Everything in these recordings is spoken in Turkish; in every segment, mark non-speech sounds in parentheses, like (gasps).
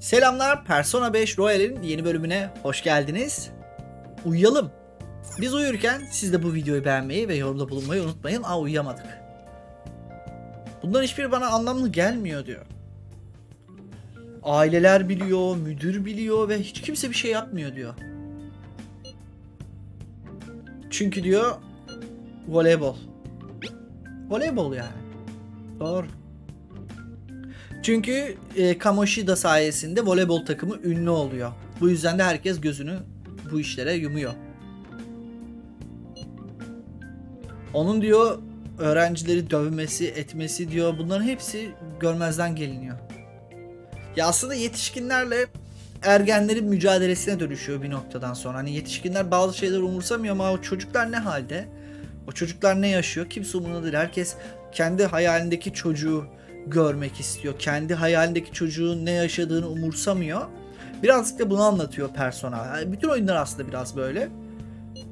Selamlar Persona 5 Royal'in yeni bölümüne hoş geldiniz. Uyuyalım. Biz uyurken siz de bu videoyu beğenmeyi ve yorumda bulunmayı unutmayın. Aa uyuyamadık. Bunların hiçbiri bana anlamlı gelmiyor diyor. Aileler biliyor, müdür biliyor ve hiç kimse bir şey yapmıyor diyor. Çünkü diyor voleybol. Voleybol yani. Doğru. Çünkü e, Kamoshida sayesinde voleybol takımı ünlü oluyor. Bu yüzden de herkes gözünü bu işlere yumuyor. Onun diyor öğrencileri dövmesi, etmesi diyor bunların hepsi görmezden geliniyor. Ya aslında yetişkinlerle ergenlerin mücadelesine dönüşüyor bir noktadan sonra. Hani yetişkinler bazı şeyler umursamıyor ama o çocuklar ne halde? O çocuklar ne yaşıyor? Kimse umurunda değil. Herkes kendi hayalindeki çocuğu görmek istiyor. Kendi hayalindeki çocuğun ne yaşadığını umursamıyor. Birazcık da bunu anlatıyor persona. Yani bütün oyunlar aslında biraz böyle.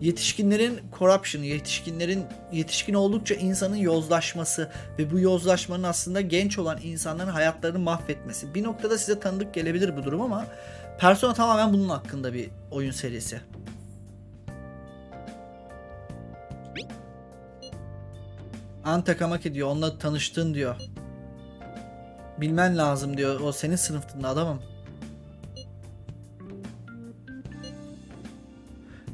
Yetişkinlerin corruption, yetişkinlerin yetişkin oldukça insanın yozlaşması ve bu yozlaşmanın aslında genç olan insanların hayatlarını mahvetmesi. Bir noktada size tanıdık gelebilir bu durum ama Persona tamamen bunun hakkında bir oyun serisi. Antakamaki diyor, onunla tanıştın diyor. Bilmen lazım diyor. O senin sınıftında adamım.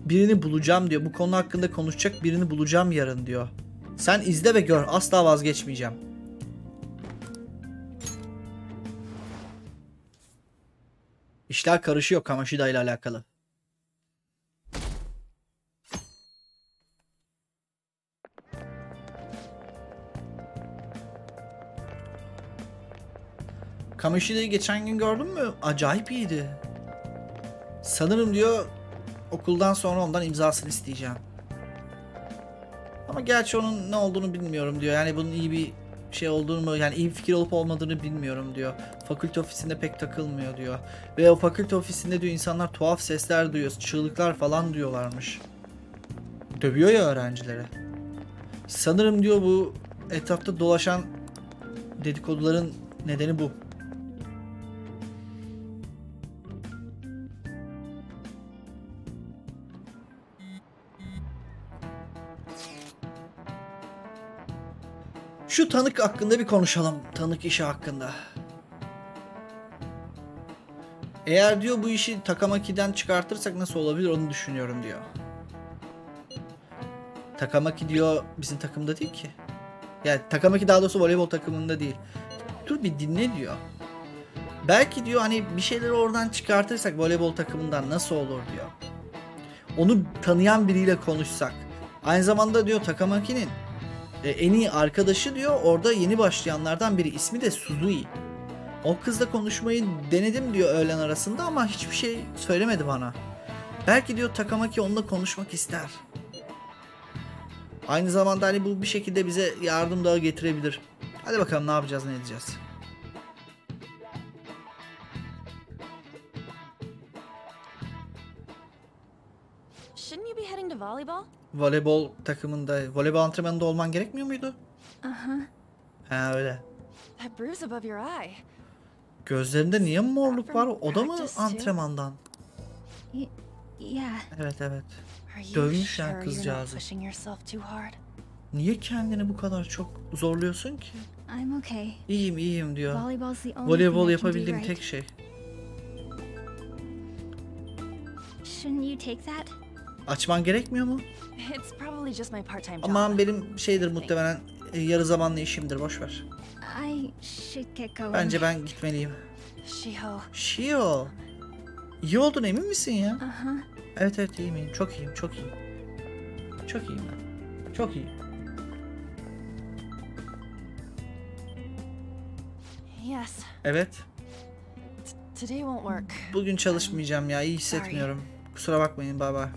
Birini bulacağım diyor. Bu konu hakkında konuşacak birini bulacağım yarın diyor. Sen izle ve gör. Asla vazgeçmeyeceğim. İşler karışıyor Kamoshida ile alakalı. Kamoshi'yi geçen gün gördün mü? Acayip iyiydi. Sanırım diyor okuldan sonra ondan imzasını isteyeceğim. Ama gerçi onun ne olduğunu bilmiyorum diyor. Yani bunun iyi bir şey olduğunu mu yani iyi fikir olup olmadığını bilmiyorum diyor. Fakülte ofisinde pek takılmıyor diyor. Ve o fakülte ofisinde diyor insanlar tuhaf sesler duyuyor. Çığlıklar falan diyorlarmış. Dövüyor ya öğrencilere. Sanırım diyor bu etrafta dolaşan dedikoduların nedeni bu. Şu tanık hakkında bir konuşalım. Tanık işi hakkında. Eğer diyor bu işi Takamaki'den çıkartırsak nasıl olabilir onu düşünüyorum diyor. Takamaki diyor bizim takımda değil ki. Yani Takamaki daha doğrusu voleybol takımında değil. Dur bir dinle diyor. Belki diyor hani bir şeyleri oradan çıkartırsak voleybol takımından nasıl olur diyor. Onu tanıyan biriyle konuşsak. Aynı zamanda diyor Takamaki'nin e, en iyi arkadaşı diyor orada yeni başlayanlardan biri. ismi de Suzui. O kızla konuşmayı denedim diyor öğlen arasında ama hiçbir şey söylemedi bana. Belki diyor Takamaki onunla konuşmak ister. Aynı zamanda hani bu bir şekilde bize yardım dağı getirebilir. Hadi bakalım ne yapacağız ne edeceğiz. Volleyball? Voleybol takımında, voleybol antrenmanında olman gerekmiyor muydu? Uh-huh. Ha öyle. That bruise above your eye. Gözlerinde niye morluk var? O da mı antrenmandan? Yeah. Evet evet. Are you Dövmüş ya sure you're not kızcağızı. pushing yourself too hard? Niye kendini bu kadar çok zorluyorsun ki? I'm okay. İyiyim iyiyim diyor. Voleybol yapabildiğim tek şey. Shouldn't you take that? Açman gerekmiyor mu? Aman benim şeydir muhtemelen e, yarı zamanlı işimdir boş ver. Bence ben gitmeliyim. Shiho, Shio. İyi oldun emin misin ya? Uh-huh. Evet evet iyiyim iyiyim. Çok iyiyim çok iyiyim. Çok iyiyim ben. Çok iyiyim. yes. Evet. T- today won't work. Bugün çalışmayacağım ya iyi hissetmiyorum. Kusura bakmayın baba.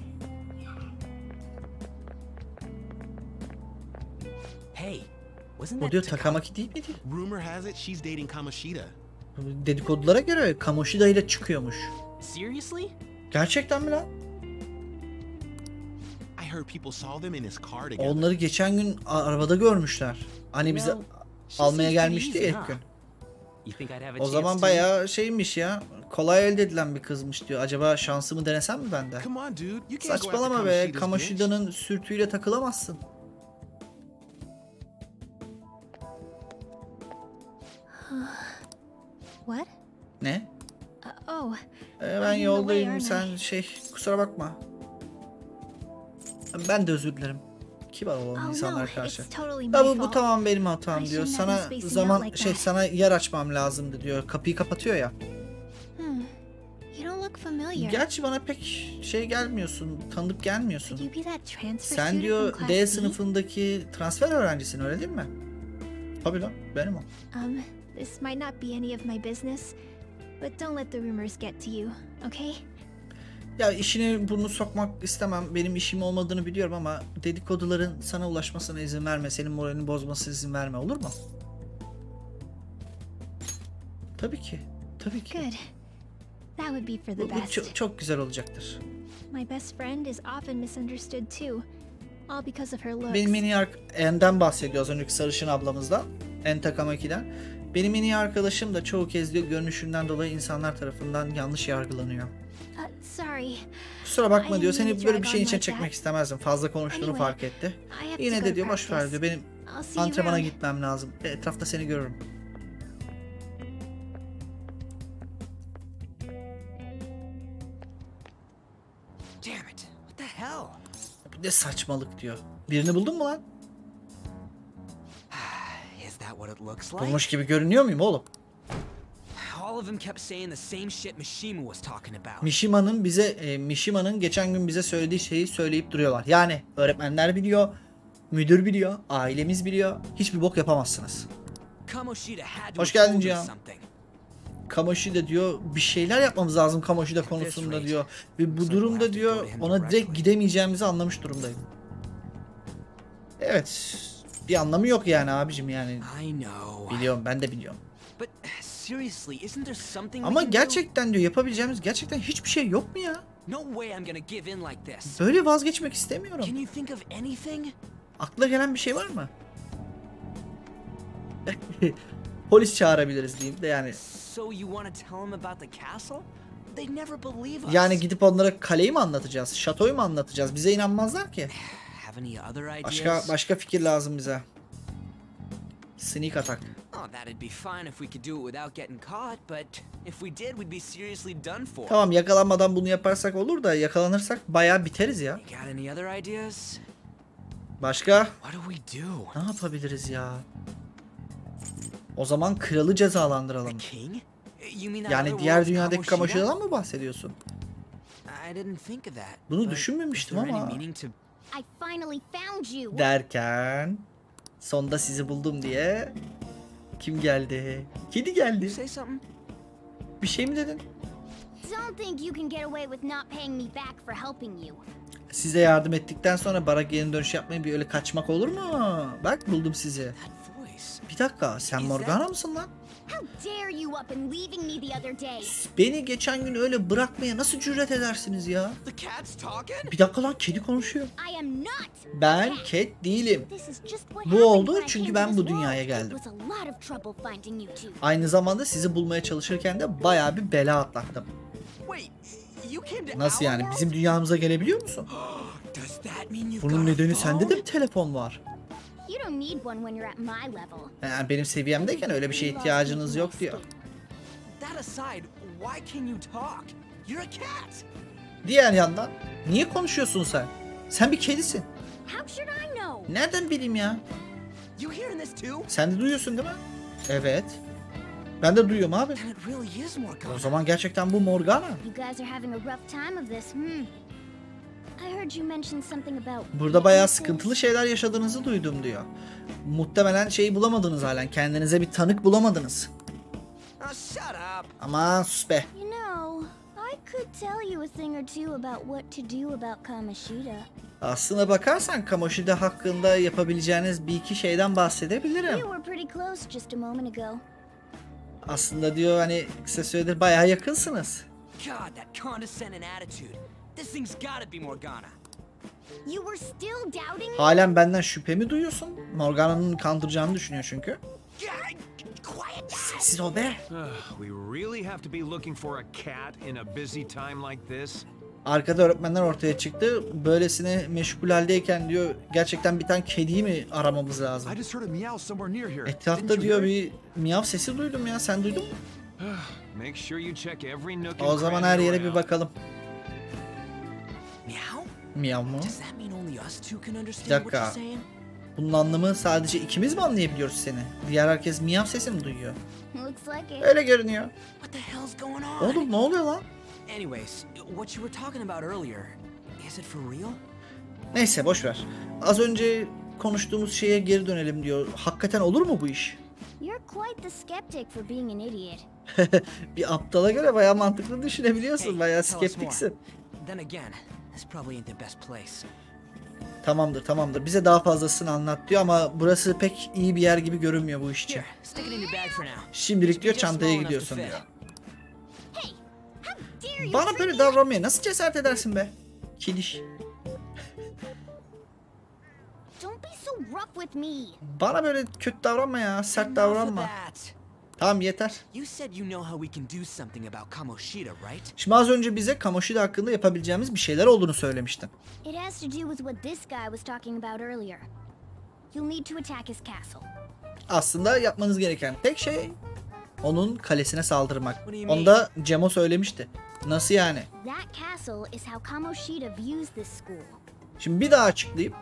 Hey, wasn't O that diyor Taka- Takamaki değil miydi? Rumor has it she's dating Kamoshida. Dedikodulara göre Kamoshida ile çıkıyormuş. Seriously? Gerçekten mi lan? I heard people saw them in his car together. Onları geçen gün arabada görmüşler. Hani she almaya gelmişti ilk gün. You think I'd have a O zaman bayağı şeymiş ya. Kolay elde edilen bir kızmış diyor. Acaba şansımı denesem mi ben de? Come on, dude. You can't go after Saçmalama be. Kamoshida'nın sürtüğüyle takılamazsın. What? Ne? Uh, oh, Ee, ben yoldayım. Sen şey kusura bakma. Ben de özür dilerim. Kibar olalım oh insanlara karşı. totally Ya bu, bu tamam benim hatam diyor. Sana zaman like şey that. sana yer açmam lazımdı diyor. Kapıyı kapatıyor ya. Hmm. You don't look familiar. Gerçi bana pek şey gelmiyorsun. Tanıdık gelmiyorsun. Sen diyor D sınıfındaki transfer öğrencisin öyle değil mi? Tabii lan benim o. Um, this might not be any of my business, but don't let the rumors get to you, okay? Ya işine burnunu sokmak istemem. Benim işim olmadığını biliyorum ama dedikoduların sana ulaşmasına izin verme. Senin moralini bozmasına izin verme olur mu? Tabii ki. Tabii ki. Good. That would be for Bu, the bu best. çok, çok güzel olacaktır. My best friend is often misunderstood too, all because of her looks. Benim en iyi ark- En'den bahsediyor az önceki sarışın ablamızdan. En Takamaki'den. Benim en iyi arkadaşım da çoğu kez diyor görünüşünden dolayı insanlar tarafından yanlış yargılanıyor. Sorry. Kusura bakma diyor seni böyle bir şeyin like çekmek istemezdim. Fazla konuştuğunu fark etti. Yine de diyor boş ver diyor. Benim antrenmana gitmem lazım. E, Etrafta seni görürüm. Damn it! What the hell? Bir de saçmalık diyor. Birini buldun mu lan? Bulmuş gibi görünüyor muyum oğlum? All of them kept saying the same shit Mishima was talking about. Mishima'nın bize e, Mishima'nın geçen gün bize söylediği şeyi söyleyip duruyorlar. Yani öğretmenler biliyor, müdür biliyor, ailemiz biliyor. Hiçbir bok yapamazsınız. Hoş geldin Cihan. Kamoshida diyor bir şeyler yapmamız lazım Kamoshida konusunda diyor. Ve bu durumda diyor ona direkt gidemeyeceğimizi anlamış durumdayım. Evet. Bir anlamı yok yani abicim yani. Biliyorum ben de biliyorum. Ama gerçekten diyor yapabileceğimiz gerçekten hiçbir şey yok mu ya? Böyle vazgeçmek istemiyorum. Aklına gelen bir şey var mı? (laughs) Polis çağırabiliriz diyeyim de yani. Yani gidip onlara kaleyi mi anlatacağız? Şatoyu mu anlatacağız? Bize inanmazlar ki. (sighs) (sighs) (sighs) Başka başka fikir lazım bize. Sneak attack. Oh, that'd be fine if we could do it without getting caught, but if we did, we'd be seriously done for. Tamam yakalanmadan bunu yaparsak olur da yakalanırsak bayağı biteriz ya. You got any other ideas? Başka? What do we do? Ne yapabiliriz ya? O zaman kralı cezalandıralım. King? You mean that Yani diğer dünyadaki Kamoshida? Kamoshida'dan mı bahsediyorsun? I didn't think of that. Bunu düşünmemiştim ama- meaning to I finally found you. Derken sonda sizi buldum diye kim geldi? Kedi geldi. say something? Bir şey mi dedin? Don't think you can get away with not paying me back for helping you. Size yardım ettikten sonra bara geri dönüş yapmayı bir öyle kaçmak olur mu? Bak buldum sizi. Bir dakika sen Morgana mısın lan? How dare you up and leaving me the other day? Beni geçen gün öyle bırakmaya nasıl cüret edersiniz ya? The cat's talking? Bir dakika lan kedi konuşuyor. I am not. Ben cat. değilim. This is just what Bu happened oldu çünkü ben bu dünyaya geldim. It was a lot of trouble finding you two. Aynı zamanda sizi bulmaya çalışırken de bayağı bir bela atlattım. Wait, you came to Nasıl yani? Bizim dünyamıza gelebiliyor musun? (gasps) Does that mean you've Bunun nedeni sende de mi telefon var? Yani benim seviyemdeyken öyle bir şeye ihtiyacınız yok diyor. That aside, why can you talk? You're a cat. Diğer yandan niye konuşuyorsun sen? Sen bir kedisin. How should I know? Nereden bileyim ya? You hearing this too? Sen de duyuyorsun değil mi? Evet. Ben de duyuyorum abi. Then it really is Morgana. O zaman gerçekten bu Morgana. Burada bayağı sıkıntılı şeyler yaşadığınızı duydum diyor. Muhtemelen şeyi bulamadınız halen. Kendinize bir tanık bulamadınız. Shut up. Aman sus be. You know, I could tell you a thing or two about what to do about Kamoshida. Aslına bakarsan Kamoshida hakkında yapabileceğiniz bir iki şeyden bahsedebilirim. You were pretty close just a moment ago. Aslında diyor hani kısa süredir bayağı yakınsınız. God, that condescending attitude. This thing's gotta be Morgana. You were still doubting me? Halen benden şüphe mi duyuyorsun? Morgana'nın kandıracağını düşünüyor çünkü. Sessiz ol be. we really have to be looking for a cat in a busy time like this? Arkada öğretmenler ortaya çıktı. Böylesine meşgul haldeyken diyor gerçekten bir tane kediyi mi aramamız lazım? I just heard a meow somewhere near here. Didn't Etrafta diyor bir miyav sesi duydum ya. Sen duydun mu? Make sure you check every nook O zaman her yere bir bakalım. Miyav mı? Does that mean only us two can Bir understand what you're dakika. Bunun anlamı sadece ikimiz mi anlayabiliyoruz seni? Diğer herkes miyav sesi mi duyuyor? Looks like it. Öyle görünüyor. What the hell's going on? Oğlum ne oluyor lan? Anyways, what you were talking about earlier, is it for real? Neyse boş ver. Az önce konuştuğumuz şeye geri dönelim diyor. Hakikaten olur mu bu iş? You're quite the skeptic for being an idiot. (laughs) bir aptala göre bayağı mantıklı düşünebiliyorsun. Bayağı skeptiksin. Then again, this probably ain't the best place. Tamamdır tamamdır. Bize daha fazlasını anlat diyor ama burası pek iyi bir yer gibi görünmüyor bu iş için. Here, stick it in your bag for now. Şimdilik diyor çantaya gidiyorsun diyor. Bana böyle davranmaya nasıl cesaret edersin be? Kiliş. Don't be so rough with me. Bana böyle kötü davranma ya. Sert davranma. Tamam yeter. Şimdi az önce bize Kamoshida hakkında yapabileceğimiz bir şeyler olduğunu söylemiştin. It has to do with what this guy was talking about earlier. You'll need to attack his castle. Aslında yapmanız gereken tek şey onun kalesine saldırmak. Onu da Cemo söylemişti. Nasıl yani? That castle is how Kamoshida views this school. Şimdi bir daha açıklayayım.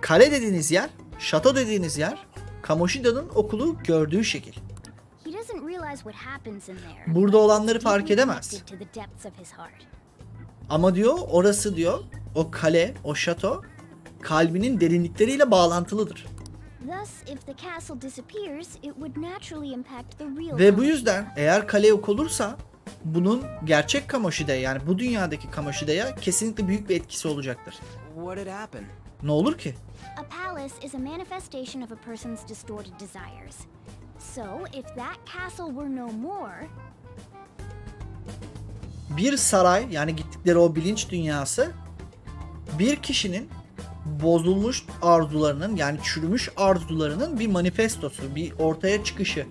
Kale dediğiniz yer, şato dediğiniz yer, Kamoshida'nın okulu gördüğü şekil. Burada olanları fark edemez. Ama diyor orası diyor o kale, o şato kalbinin derinlikleriyle bağlantılıdır. Ve bu yüzden eğer kale yok olursa bunun gerçek Kamoshida'ya yani bu dünyadaki Kamoshida'ya kesinlikle büyük bir etkisi olacaktır. What had happened? Ne olur ki? A palace is a manifestation of a person's distorted desires. So, if that castle were no more, Bir saray yani gittikleri o bilinç dünyası bir kişinin bozulmuş arzularının yani çürümüş arzularının bir manifestosu, bir ortaya çıkışı.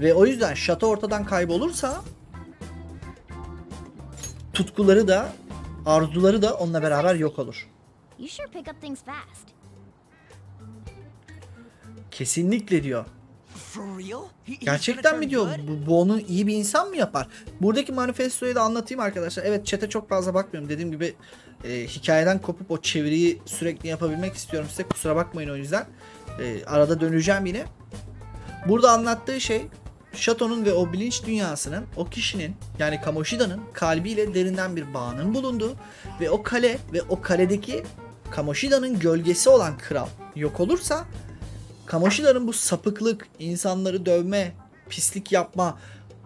Ve o yüzden şato ortadan kaybolursa tutkuları da arzuları da onunla beraber yok olur. You sure pick up things fast. Kesinlikle diyor. Gerçekten mi diyor? Bu, bu onu iyi bir insan mı yapar? Buradaki manifestoyu da anlatayım arkadaşlar. Evet chat'e çok fazla bakmıyorum. Dediğim gibi e, hikayeden kopup o çeviriyi sürekli yapabilmek istiyorum size. Kusura bakmayın o yüzden. E, arada döneceğim yine. Burada anlattığı şey Şato'nun ve o bilinç dünyasının o kişinin yani Kamoshida'nın kalbiyle derinden bir bağının bulunduğu ve o kale ve o kaledeki Kamoshida'nın gölgesi olan kral yok olursa Kamoshida'nın bu sapıklık, insanları dövme, pislik yapma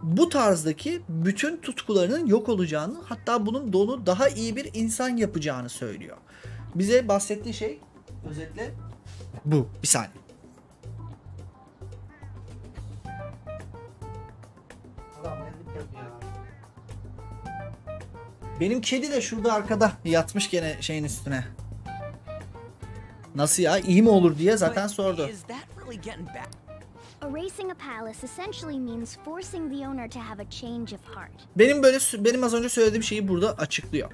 bu tarzdaki bütün tutkularının yok olacağını hatta bunun donu daha iyi bir insan yapacağını söylüyor. Bize bahsettiği şey özetle bu. Bir saniye. Benim kedi de şurada arkada yatmış gene şeyin üstüne. Nasıl ya? İyi mi olur diye zaten sordu. Erasing a palace essentially means forcing the owner to have a change of heart. Benim böyle benim az önce söylediğim şeyi burada açıklıyor.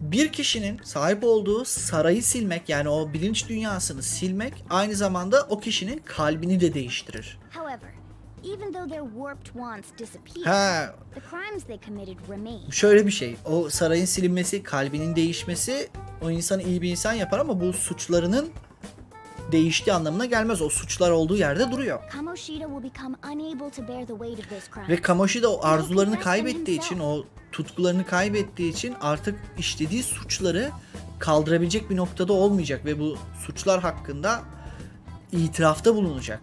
Bir kişinin sahip olduğu sarayı silmek yani o bilinç dünyasını silmek aynı zamanda o kişinin kalbini de değiştirir. However, even though their warped wants disappear, Ha, the crimes they committed remain. şöyle bir şey. O sarayın silinmesi, kalbinin değişmesi o insanı iyi bir insan yapar ama bu suçlarının değiştiği anlamına gelmez. O suçlar olduğu yerde duruyor. Ve Kamoshida o arzularını kaybettiği için, o tutkularını kaybettiği için artık işlediği suçları kaldırabilecek bir noktada olmayacak ve bu suçlar hakkında itirafta bulunacak.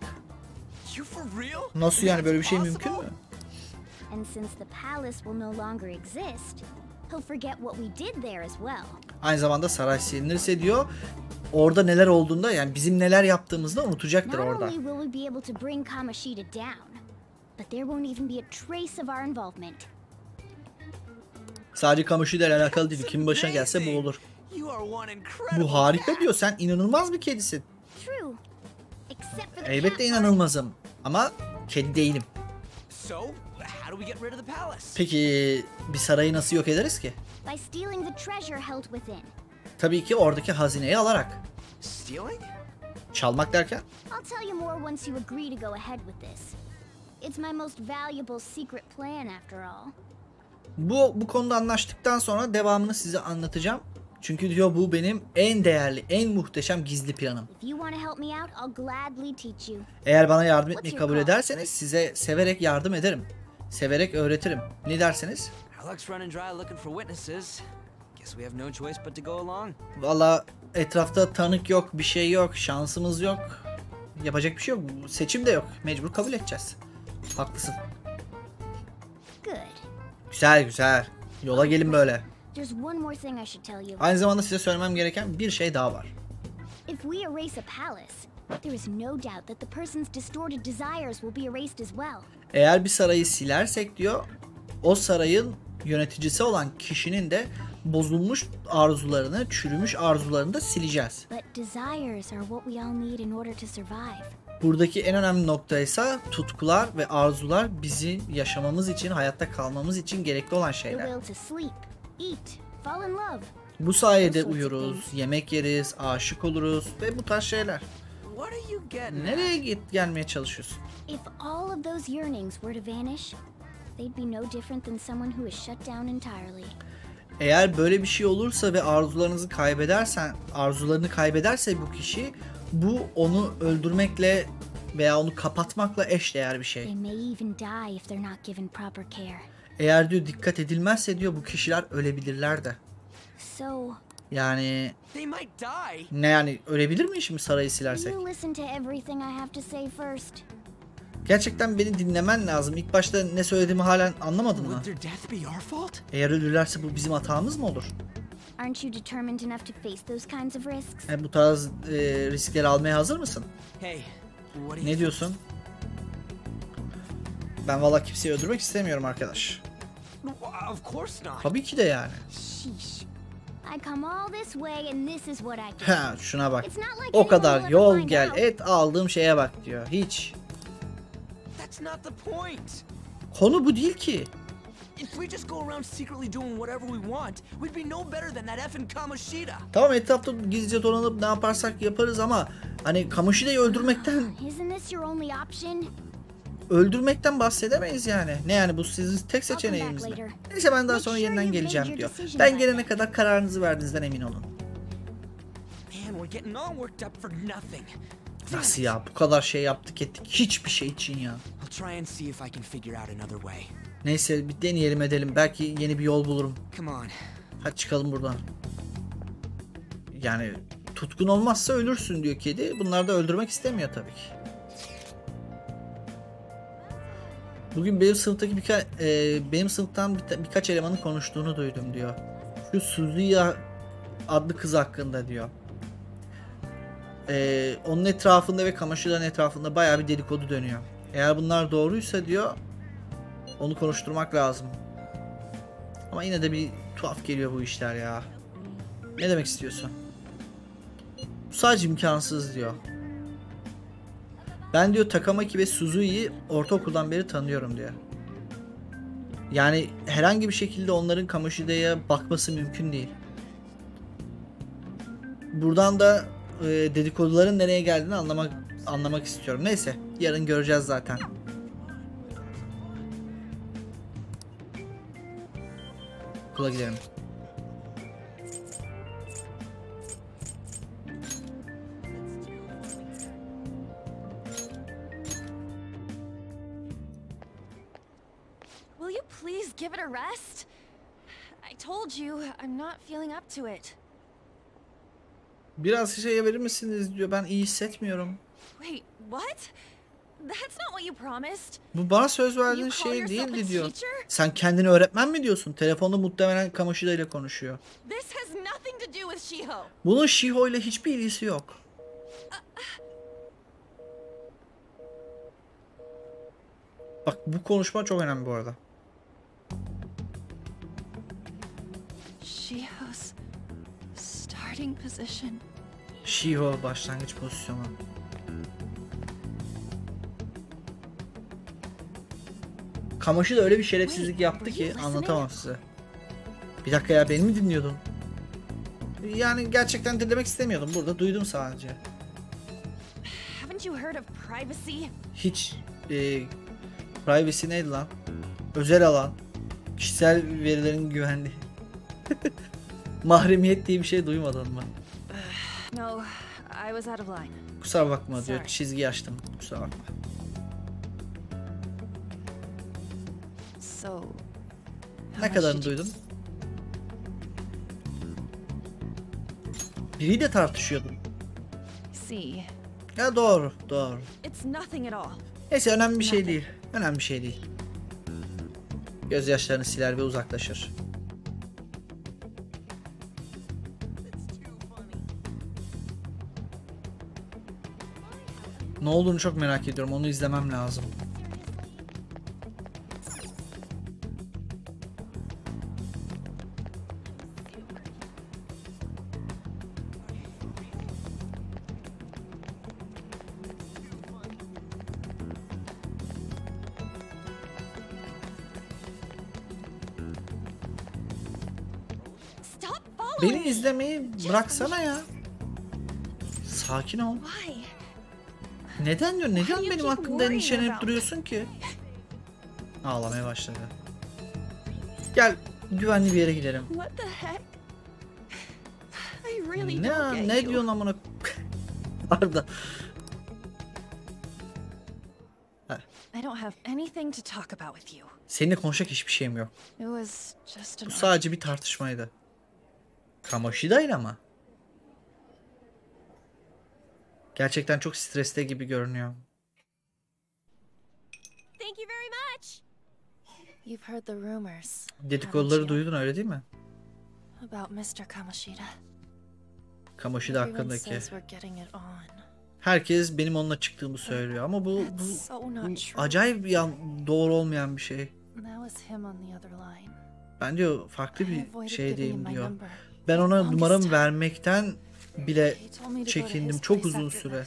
Nasıl yani böyle bir şey mümkün mü? And since the palace will no longer exist, he'll forget what we did there as well. Aynı zamanda saray silinirse diyor orada neler olduğunda yani bizim neler yaptığımızda unutacaktır Not orada. only will we be able to bring Kamoshida down, but there won't even be a trace of our involvement. Sadece Kamoshida ile alakalı değil. Kim başına gelse bu olur. Bu harika diyor. Sen inanılmaz bir kedisin. True. except for the Elbette inanılmazım ama kedi değilim. So, how do we get rid of the palace? Peki bir sarayı nasıl yok ederiz ki? By stealing the treasure held within. Tabii ki oradaki hazineyi alarak. Stealing? Çalmak derken? I'll tell you more once you agree to go ahead with this. It's my most valuable secret plan after all. Bu bu konuda anlaştıktan sonra devamını size anlatacağım. Çünkü diyor bu benim en değerli, en muhteşem gizli planım. Eğer bana yardım etmeyi kabul ederseniz size severek yardım ederim. Severek öğretirim. Ne along. Valla etrafta tanık yok, bir şey yok, şansımız yok. Yapacak bir şey yok. Seçim de yok. Mecbur kabul edeceğiz. Haklısın. Güzel güzel. Yola gelin böyle. Aynı zamanda size söylemem gereken bir şey daha var. If we erase a palace, there is no doubt that the person's distorted desires will be erased as well. Eğer bir sarayı silersek diyor, o sarayın yöneticisi olan kişinin de bozulmuş arzularını, çürümüş arzularını da sileceğiz. But desires are what we all need in order to survive. Buradaki en önemli nokta ise tutkular ve arzular bizim yaşamamız için, hayatta kalmamız için gerekli olan şeyler. Will to sleep, eat, fall in love. Bu sayede uyuruz, yemek yeriz, aşık oluruz ve bu tarz şeyler. What are you getting at? Nereye git gelmeye çalışıyorsun? If all of those yearnings were to vanish, they'd be no different than someone who is shut down entirely. Eğer böyle bir şey olursa ve arzularınızı kaybedersen, arzularını kaybederse bu kişi, bu onu öldürmekle veya onu kapatmakla eşdeğer bir şey. They may even die if they're not given proper care. Eğer diyor dikkat edilmezse diyor bu kişiler ölebilirler de. Yani ne yani ölebilir mi şimdi sarayı silersek? Gerçekten beni dinlemen lazım. İlk başta ne söylediğimi halen anlamadın mı? Eğer ölürlerse bu bizim hatamız mı olur? Aren't you determined enough to face those kinds of risks? E, bu tarz e, riskleri almaya hazır mısın? Hey, Ne diyorsun? Ben valla kimseyi öldürmek istemiyorum arkadaş. Tabii ki de yani. Ha şuna bak. O kadar yol gel et aldığım şeye bak diyor. Hiç. Konu bu değil ki. If we just go around secretly doing whatever we want, we'd be no better than that effing Kamoshida. Tamam etrafta gizlice dolanıp ne yaparsak yaparız ama hani Kamoshide'yi öldürmekten öldürmekten bahsedemeyiz yani. Ne yani bu sizin tek seçeneğiniz mi? Neyse ben daha sonra yeniden geleceğim diyor. Ben gelene kadar kararınızı verdiğinizden emin olun. Man, we're getting all worked up for nothing. Nasıl ya? Bu kadar şey yaptık ettik. Hiçbir şey için ya. I'll try and see if I can figure out another way. Neyse bir deneyelim edelim. Belki yeni bir yol bulurum. Come on. Hadi çıkalım buradan. Yani tutkun olmazsa ölürsün diyor kedi. Bunlar da öldürmek istemiyor tabii ki. Bugün benim sınıftaki birka e, benim sınıftan bir- birkaç elemanın konuştuğunu duydum diyor. Şu Suzuya adlı kız hakkında diyor. E, onun etrafında ve Kamashira'nın etrafında bayağı bir dedikodu dönüyor. Eğer bunlar doğruysa diyor onu konuşturmak lazım. Ama yine de bir tuhaf geliyor bu işler ya. Ne demek istiyorsun? Bu sadece imkansız diyor. Ben diyor Takamaki ve Suzui'yi ortaokuldan beri tanıyorum diyor. Yani herhangi bir şekilde onların Kamoshide'ye bakması mümkün değil. Buradan da e, dedikoduların nereye geldiğini anlamak anlamak istiyorum. Neyse, yarın göreceğiz zaten. Okula gidelim. A rest? I told you I'm not feeling up to it. Biraz şey verir misiniz diyor. Ben iyi hissetmiyorum. Wait, what? That's not what you promised. Bu bana söz verdiğin şey değildi diyor. Sen kendini öğretmen mi diyorsun? Telefonda muhtemelen Kamoshida ile konuşuyor. This has nothing to do with Shiho. Bunun Shiho ile hiçbir ilgisi yok. Bak bu konuşma çok önemli bu arada. starting position. Shiho başlangıç pozisyonu. Kamaşı da öyle bir şerefsizlik yaptı ki anlatamam size. Bir dakika ya beni mi dinliyordun? Yani gerçekten dinlemek istemiyordum. Burada duydum sadece. Hiç e, privacy neydi lan? Özel alan. Kişisel verilerin güvenliği. (laughs) Mahremiyet diye bir şey duymadın mı? (sighs) No, I was out of line. Kusura bakma diyor. Çizgi açtım. Kusura bakma. So. Ne kadarını duydun? Biriyle tartışıyordun. See, Ya doğru, doğru. it's nothing at all. Neyse önemli bir şey değil. Önemli bir şey değil. Gözyaşlarını siler ve uzaklaşır. Ne olduğunu çok merak ediyorum. Onu izlemem lazım. Beni me. izlemeyi bıraksana ya. Sakin ol. Why? Neden diyor? Neden benim worrying endişelenip duruyorsun ki? Ağlamaya başladı. Gel güvenli bir yere gidelim. Ne ne diyorsun amına? Arda. I don't have anything to talk about with you. Seninle konuşacak hiçbir şeyim yok. Bu sadece bir tartışmaydı. Kamoshida ile ama. Gerçekten çok streste gibi görünüyor. Thank you very much. You've heard the rumors Dedikoduları duydun öyle değil mi? about Mr. Kamoshida. Kamoshida hakkındaki. says we're getting it on. Herkes benim onunla çıktığımı söylüyor ama bu, bu, bu acayip bir yan, doğru olmayan bir şey. That was him on the other line. Ben diyor farklı bir şey diyeyim diyor. Ben ona numaramı vermekten bile çekindim çok uzun süre.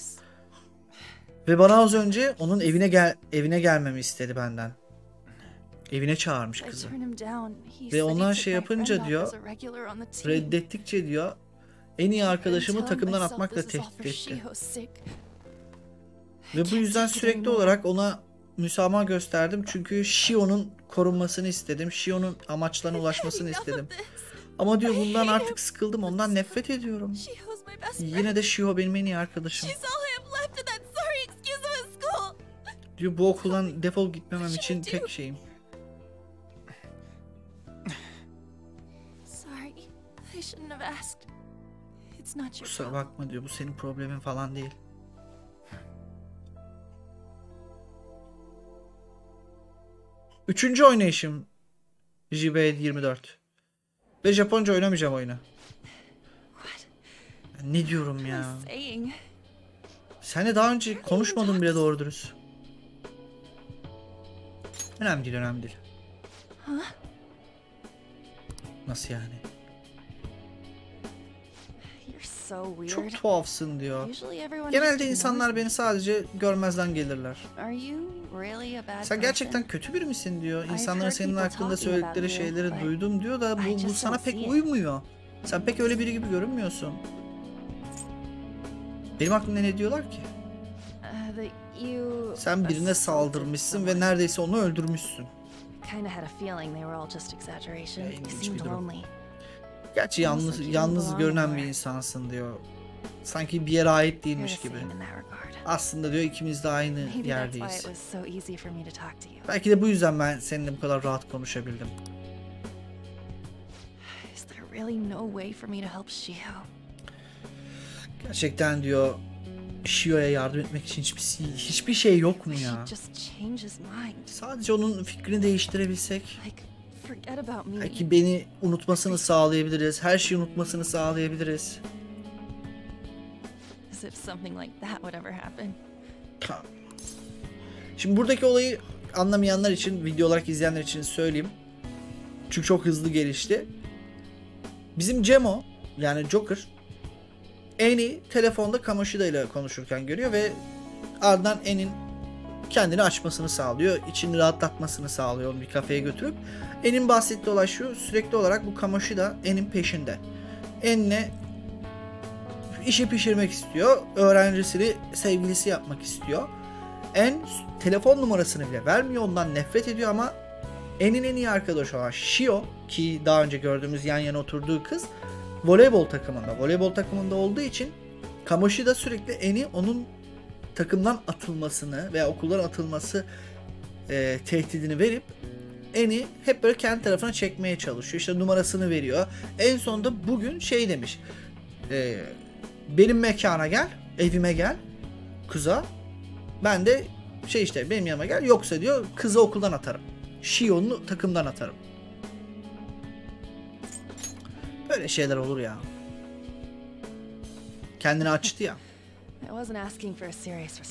Ve bana az önce onun evine gel evine gelmemi istedi benden. Evine çağırmış kızı. Ve onlar şey yapınca diyor. Reddettikçe diyor en iyi arkadaşımı takımdan atmakla tehdit etti. Ve bu yüzden sürekli olarak ona müsamaha gösterdim. Çünkü Shio'nun korunmasını istedim. Shio'nun amaçlarına ulaşmasını istedim. Ama diyor bundan artık sıkıldım. Ondan nefret ediyorum. Yine de Shio benim en iyi arkadaşım. Diyor bu okuldan defol gitmemem için tek şeyim. Kusura bakma diyor. Bu senin problemin falan değil. Üçüncü oynayışım JB24. Ve Japonca oynamayacağım oyunu. Ne diyorum ya? Seninle daha önce konuşmadım bile doğru dürüst. Önemli değil, önemli değil. Nasıl yani? Çok tuhafsın diyor. Genelde insanlar beni sadece görmezden gelirler. Sen gerçekten kötü biri misin diyor. İnsanların senin hakkında söyledikleri şeyleri duydum diyor da bu, bu sana pek uymuyor. Sen pek öyle biri gibi görünmüyorsun. Benim aklımda ne diyorlar ki? Uh, Sen birine saldırmışsın ve neredeyse onu öldürmüşsün. İlginç bir durum. Gerçi yalnız yalnız görünen bir insansın diyor. Sanki bir yere ait değilmiş gibi. Aslında diyor ikimiz de aynı yerdeyiz. Belki de bu yüzden ben seninle bu kadar rahat konuşabildim. Is there really no way for me to help Shiho? Gerçekten diyor Shio'ya yardım etmek için hiçbir, hiçbir şey yok mu ya? Sadece onun fikrini değiştirebilsek. Belki beni unutmasını sağlayabiliriz. Her şeyi unutmasını sağlayabiliriz. Şimdi buradaki olayı anlamayanlar için, video olarak izleyenler için söyleyeyim. Çünkü çok hızlı gelişti. Bizim Cemo yani Joker Annie telefonda Kamoshida ile konuşurken görüyor ve ardından Annie'nin kendini açmasını sağlıyor. içini rahatlatmasını sağlıyor onu bir kafeye götürüp. En'in bahsettiği olay şu sürekli olarak bu Kamoshida En'in peşinde. En'le işi pişirmek istiyor. Öğrencisini sevgilisi yapmak istiyor. En telefon numarasını bile vermiyor. Ondan nefret ediyor ama En'in en iyi arkadaşı olan Shio ki daha önce gördüğümüz yan yana oturduğu kız voleybol takımında. Voleybol takımında olduğu için Kamoshi da sürekli En'i onun takımdan atılmasını veya okuldan atılması e, tehdidini verip En'i hep böyle kendi tarafına çekmeye çalışıyor. İşte numarasını veriyor. En sonunda bugün şey demiş. E, benim mekana gel, evime gel, kıza. Ben de şey işte benim yanıma gel. Yoksa diyor kızı okuldan atarım. Shion'u takımdan atarım. Böyle şeyler olur ya. Kendini açtı ya.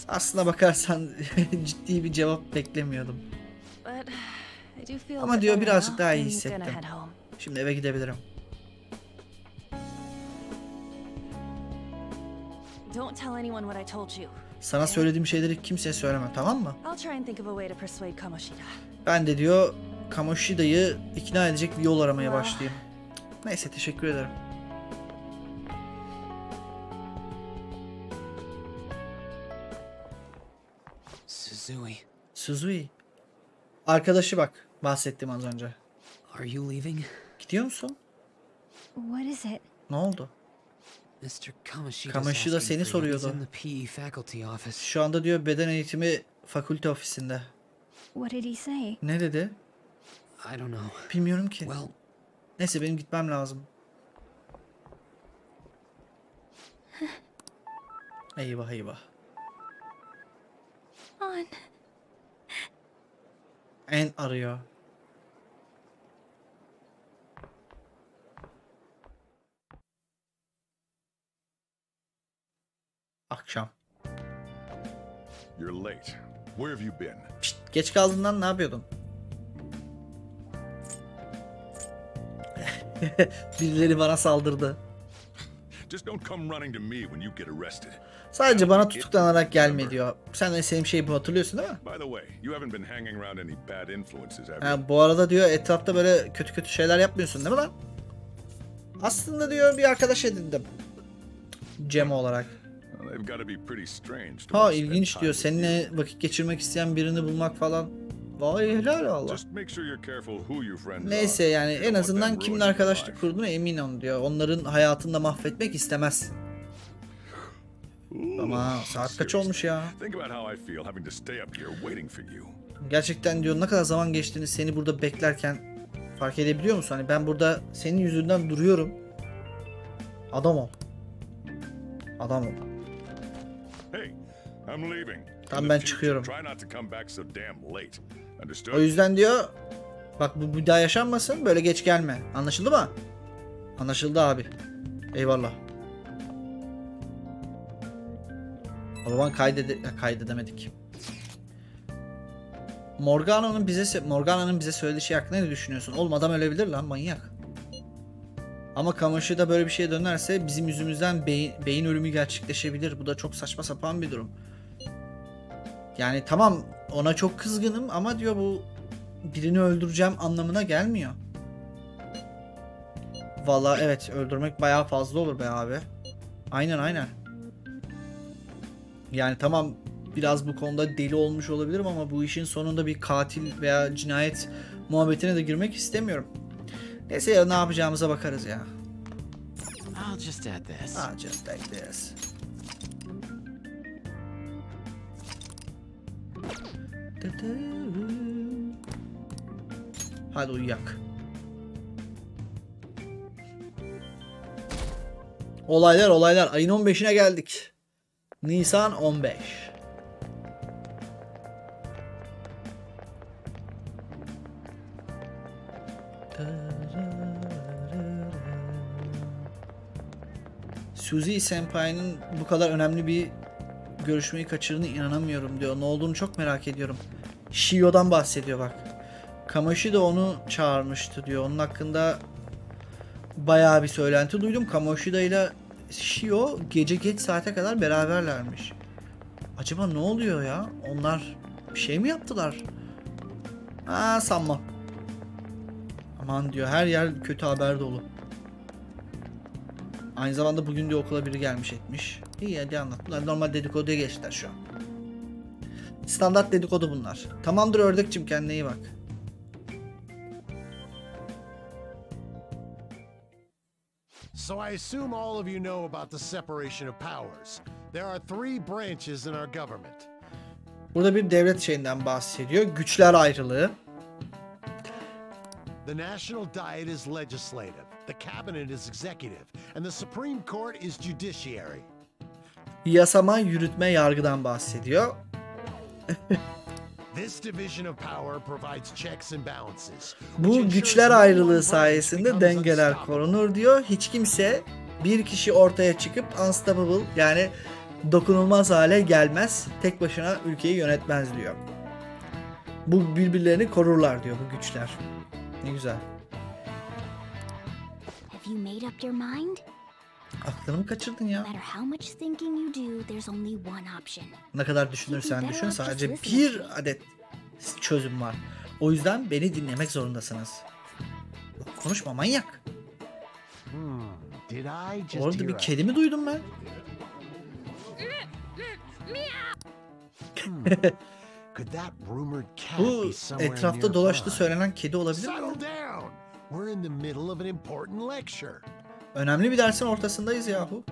Aslına bakarsan (laughs) ciddi bir cevap beklemiyordum. Ama diyor, birazcık daha iyi I'm hissettim. Şimdi eve gidebilirim. Sana söylediğim şeyleri kimseye söyleme tamam mı? Ben de diyor Kamoshida'yı ikna edecek bir yol aramaya başlayayım. Neyse teşekkür ederim. Suzui, Suzui. Arkadaşı bak bahsettiğim az önce. are you leaving? Gidiyor musun? What is it? Ne oldu? Mr. Asking seni soruyordu. office. Şu anda diyor beden eğitimi fakülte ofisinde. What did he say? Ne dedi? I don't know. Bilmiyorum ki. Well, Neyse benim gitmem lazım. (laughs) Eyvah eyvah. On. En arıyor. Akşam. You're late. Where have you been? Pişt, geç kaldığından ne yapıyordun? (laughs) Birileri bana saldırdı. Sadece bana tutuklanarak gelme diyor. Sen de sevdiğim şeyi hatırlıyorsun değil mi? Ha, bu arada diyor etrafta böyle kötü kötü şeyler yapmıyorsun değil mi lan? Aslında diyor bir arkadaş edindim. Cem olarak. Ha ilginç diyor. Seninle vakit geçirmek isteyen birini bulmak falan. Vay helal Allah. Neyse yani en azından your arkadaşlık kurduğuna emin ol diyor. Onların hayatını da mahvetmek istemez. Ama saat kaç olmuş ya? Gerçekten diyor ne kadar zaman geçtiğini seni burada beklerken fark edebiliyor musun? Hani ben burada senin yüzünden duruyorum. Adam ol. Adam ol. Hey, I'm leaving. Tamam, ben çıkıyorum. O yüzden diyor bak bu bir daha yaşanmasın böyle geç gelme. Anlaşıldı mı? Anlaşıldı abi. Eyvallah. O zaman kaydede kaydedemedik. Morgana'nın bize Morgana'nın bize söylediği şey hakkında ne düşünüyorsun? Oğlum adam ölebilir lan manyak. Ama Kamoshi da böyle bir şeye dönerse bizim yüzümüzden beyin, beyin ölümü gerçekleşebilir. Bu da çok saçma sapan bir durum. Yani tamam ona çok kızgınım ama diyor bu birini öldüreceğim anlamına gelmiyor. Vallahi evet öldürmek bayağı fazla olur be abi. Aynen aynen. Yani tamam biraz bu konuda deli olmuş olabilirim ama bu işin sonunda bir katil veya cinayet muhabbetine de girmek istemiyorum. Neyse ya ne yapacağımıza bakarız ya. I'll just add this. Ah, just like this. Hadi uyuyak. Olaylar olaylar. Ayın 15'ine geldik. Nisan 15. Suzy Senpai'nin bu kadar önemli bir görüşmeyi kaçırdığına inanamıyorum diyor. Ne olduğunu çok merak ediyorum. Shio'dan bahsediyor bak. Kamoshi de onu çağırmıştı diyor. Onun hakkında bayağı bir söylenti duydum. Kamoshida ile Shio gece geç saate kadar beraberlermiş. Acaba ne oluyor ya? Onlar Bir şey mi yaptılar? Ha sanmam. Aman diyor her yer kötü haber dolu. Aynı zamanda bugün diyor okula biri gelmiş etmiş. İyi hadi anlat. Bunlar normal dedikoduya geçtiler şu an. Standart dedikodu bunlar. Tamamdır ördekçim kendine iyi bak. So I assume all of you know about the separation of powers. There are three branches in our government. Burada bir devlet şeyinden bahsediyor. Güçler ayrılığı. The National Diet is legislative, the Cabinet is executive, and the Supreme Court is judiciary. Yasama, yürütme, yargıdan bahsediyor. Bu güçler ayrılığı sayesinde dengeler korunur diyor. Hiç kimse bir kişi ortaya çıkıp unstoppable yani dokunulmaz hale gelmez. Tek başına ülkeyi yönetmez diyor. Bu birbirlerini korurlar diyor bu güçler. Ne güzel. Have you made up your mind? Aklını mı kaçırdın ya? Ne kadar düşünürsen düşün sadece bir adet çözüm var. O yüzden beni dinlemek zorundasınız. Konuşma manyak. Hmm, Orada hear bir kedi mi duydum ben? (laughs) Could that rumored cat Bu be somewhere etrafta dolaştı söylenen kedi olabilir mi? Önemli bir dersin ortasındayız yahu.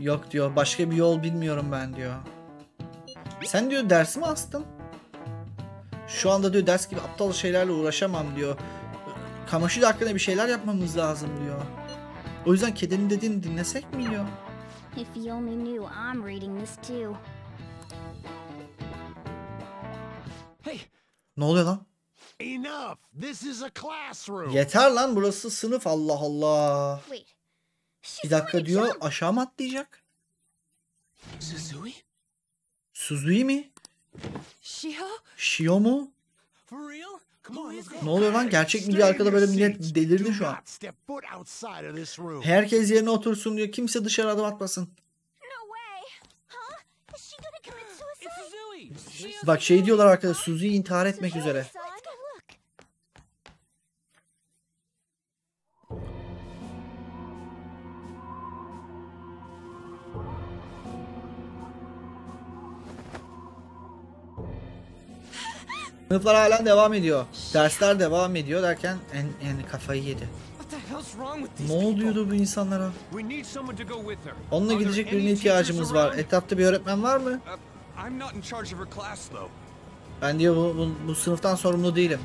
Yok diyor başka bir yol bilmiyorum ben diyor. Sen diyor dersi mi astın? Şu anda diyor ders gibi aptal şeylerle uğraşamam diyor. Kamaşıda hakkında bir şeyler yapmamız lazım diyor. O yüzden kedinin dediğini dinlesek mi diyor. If you only knew I'm reading this too. Hey, Ne oluyor lan? Enough. This is a classroom. Yeter lan burası sınıf Allah Allah. Bir dakika diyor aşağı mı atlayacak? Suzui? Suzui mi? Shio? Shio mu? For real? Come on, let's go. Ne oluyor lan? Gerçek mi diye arkada böyle millet delirdi şu an. Herkes yerine otursun diyor. Kimse dışarı adım atmasın. No way. Huh? Is she gonna commit suicide? It's Suzui. Shio. Bak şey diyorlar arkada Suzu'yu intihar etmek üzere. Sınıflar halen devam ediyor. Dersler devam ediyor derken en, en kafayı yedi. Ne oluyordu bu insanlara? Onunla gidecek birine ihtiyacımız var. Etrafta bir öğretmen var mı? Uh. Ben diyor bu, bu, bu sınıftan sorumlu değilim.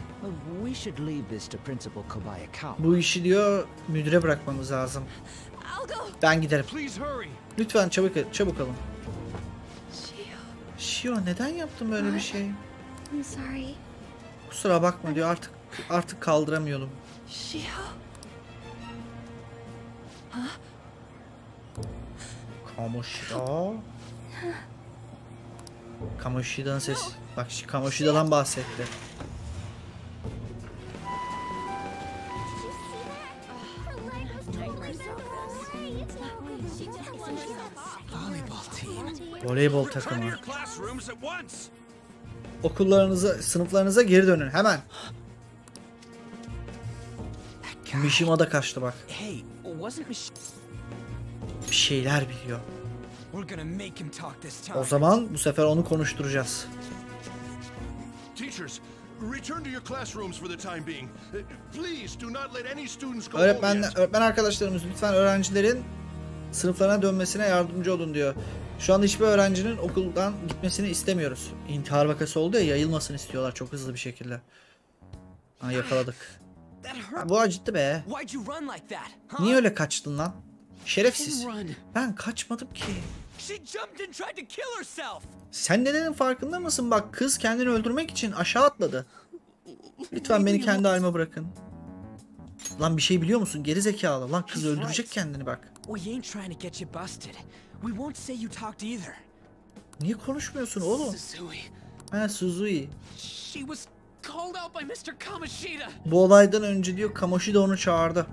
Bu işi diyor müdüre bırakmamız lazım. Ben giderim. Lütfen çabuk çabuk alın. Shio. Shio neden yaptın böyle bir şey? I'm sorry. Kusura bakma diyor artık artık kaldıramıyordum. Shio. Kamoshida. Kamoshida'nın sesi. Bak Kamoshida'dan bahsetti. Voleybol takımı. Okullarınıza, sınıflarınıza geri dönün hemen. Mishima da kaçtı bak. Bir şeyler biliyor. O zaman bu sefer onu konuşturacağız. Uh, Öğretmen, öğretmen arkadaşlarımız lütfen öğrencilerin sınıflarına dönmesine yardımcı olun diyor. Şu anda hiçbir öğrencinin okuldan gitmesini istemiyoruz. İntihar vakası oldu ya yayılmasını istiyorlar çok hızlı bir şekilde. Ha yakaladık. Ha, bu acıttı be. Niye öyle kaçtın lan? Şerefsiz. Ben kaçmadım ki. Sen nedenin farkında mısın? Bak kız kendini öldürmek için aşağı atladı. Lütfen beni kendi halime bırakın. Lan bir şey biliyor musun? Geri zekalı. Lan kız öldürecek kendini bak. We ain't trying to get you busted. We won't say you talked either. Niye konuşmuyorsun oğlum? Suzui. Ha Suzui. She was called out by Mr. Kamoshida. Bu olaydan önce diyor Kamoshi de onu çağırdı.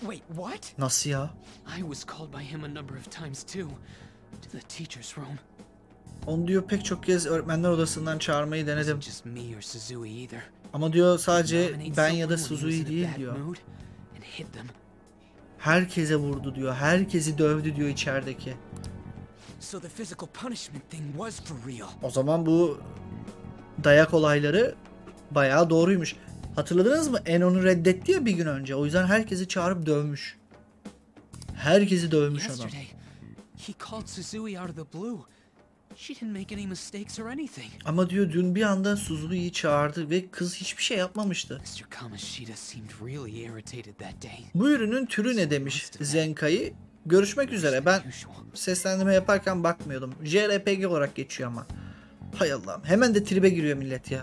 Wait, what? Nasıl ya? I was called by him a number of times too. To the teacher's room. Onu diyor pek çok kez öğretmenler odasından çağırmayı denedim. Ama diyor sadece ben ya da Suzui değil diyor. Herkese vurdu diyor. Herkesi dövdü diyor içerideki. O zaman bu dayak olayları bayağı doğruymuş. Hatırladınız mı? En onu reddetti ya bir gün önce. O yüzden herkesi çağırıp dövmüş. Herkesi dövmüş adam. She didn't make any mistakes or anything. Ama diyor dün bir anda Suzuki'yi çağırdı ve kız hiçbir şey yapmamıştı. Mr. Kamoshida seemed really irritated that day. Bu ürünün türü ne demiş Zenkai'yi? Görüşmek üzere. Ben seslendirme yaparken bakmıyordum. JRPG olarak geçiyor ama. Hay Allah'ım. Hemen de tribe giriyor millet ya.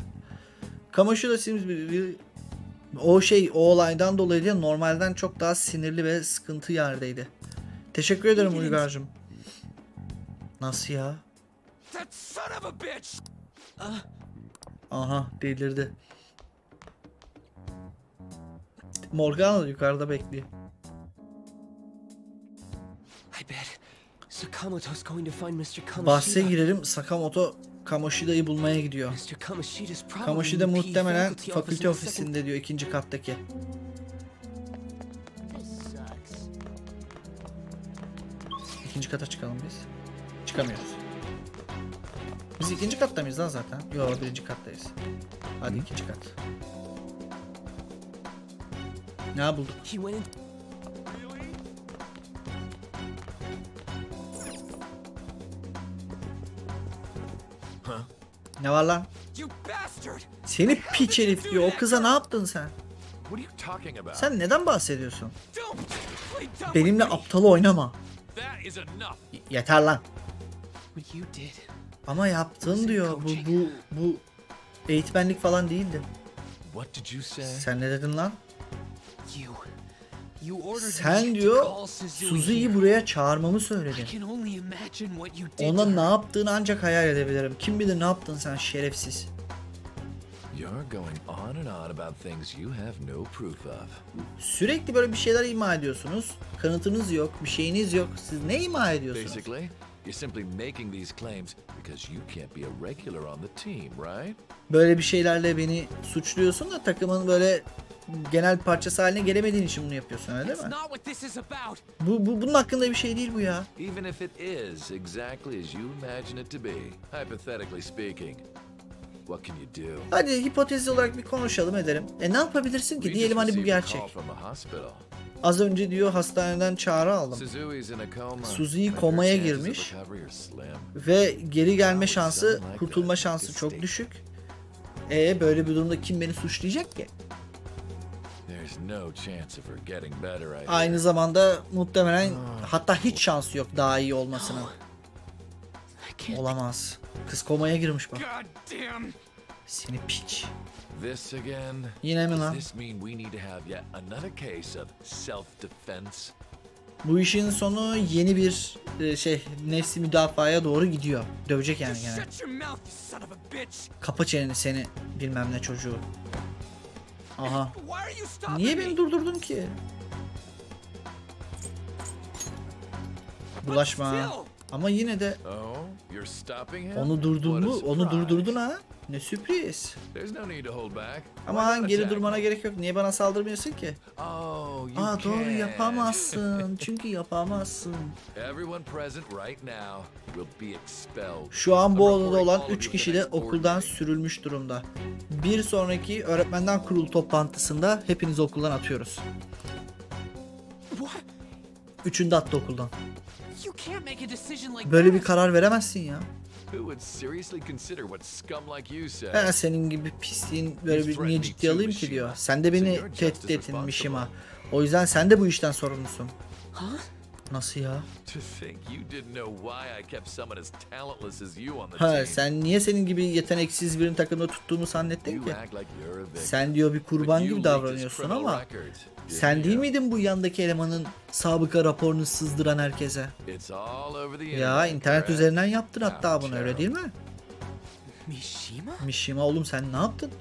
Kamoshida Sims o şey o olaydan dolayı değil normalden çok daha sinirli ve sıkıntı yerdeydi. Teşekkür ederim Uygar'cığım. Nasıl ya? That son of a bitch! Aha delirdi. Morgana da yukarıda bekliyor. I bet Sakamoto's going to find Mr. Kamoshida. Bahse girelim Sakamoto Kamoshida'yı bulmaya gidiyor. Kamoshida muhtemelen fakülte ofisinde diyor ikinci kattaki. İkinci kata çıkalım biz. Çıkamıyoruz. Biz ikinci katta mıyız lan zaten? Yok birinci kattayız. Hadi ikinci kat. Ne bulduk? Ne var lan? Seni piç herif diyor. O kıza ne yaptın sen? Sen neden bahsediyorsun? Benimle with me. aptal oynama. Yeter lan. Ama yaptın diyor. Bu bu bu eğitmenlik falan değildi. Sen ne dedin lan? Sen diyor Suzu'yu buraya çağırmamı söyledin. Ona ne yaptığını ancak hayal edebilirim. Kim bilir ne yaptın sen şerefsiz. Sürekli böyle bir şeyler ima ediyorsunuz. Kanıtınız yok, bir şeyiniz yok. Siz ne ima ediyorsunuz? You're simply making these claims because you can't be a regular on the team, right? Böyle bir şeylerle beni suçluyorsun da takımın böyle genel parçası haline gelemediğin için bunu yapıyorsun öyle değil mi? Bu, bu bunun hakkında bir şey değil bu ya. Even if it is exactly as you imagine it to be, hypothetically speaking, what can you do? Hadi hipotezi olarak bir konuşalım edelim. E ne yapabilirsin ki? Diyelim hani bu gerçek. Az önce diyor hastaneden çağrı aldım. Suzuki komaya girmiş. Ve geri gelme şansı, kurtulma şansı çok düşük. E böyle bir durumda kim beni suçlayacak ki? Aynı zamanda muhtemelen hatta hiç şansı yok daha iyi olmasının. Olamaz. Kız komaya girmiş bak. Seni piç. This again? Yine mi lan? this mean we need to have yet another case of self-defense? Bu işin sonu yeni bir e, şey nefsi müdafaya doğru gidiyor. Dövecek yani gene. Kapa çeneni seni bilmem ne çocuğu. Aha. Niye beni durdurdun ki? Bulaşma. Ama yine de Oh, onu durdun mu? Onu durdurdun ha. Ne sürpriz. There's no need to hold back. Why Ama geri durmana gerek yok. Niye bana saldırmıyorsun ki? Oh, Aa doğru yapamazsın. (laughs) Çünkü yapamazsın. Everyone present right now will be expelled. Şu an bu odada olan all of you 3 to kişi de okuldan sürülmüş durumda. Bir sonraki öğretmenden kurulu toplantısında hepinizi okuldan atıyoruz. What? Üçünü de attı okuldan. Böyle bir karar veremezsin ya. Who would seriously consider what scum like you say? He, senin gibi pisliğin böyle bir niye ciddiye alayım ki diyor. Sen de beni tehdit ettin Mishima. O yüzden sen de bu işten sorumlusun. Huh? Nasıl ya? To think you didn't know why I kept someone as talentless as you on the Ha sen niye senin gibi yeteneksiz birini takımda tuttuğumu zannettin ki? Sen diyor bir kurban gibi davranıyorsun ama sen değil miydin bu yandaki elemanın sabıka raporunu sızdıran herkese? Ya internet, üzerinden yaptın hatta bunu öyle değil mi? Mishima? Mishima oğlum sen ne yaptın?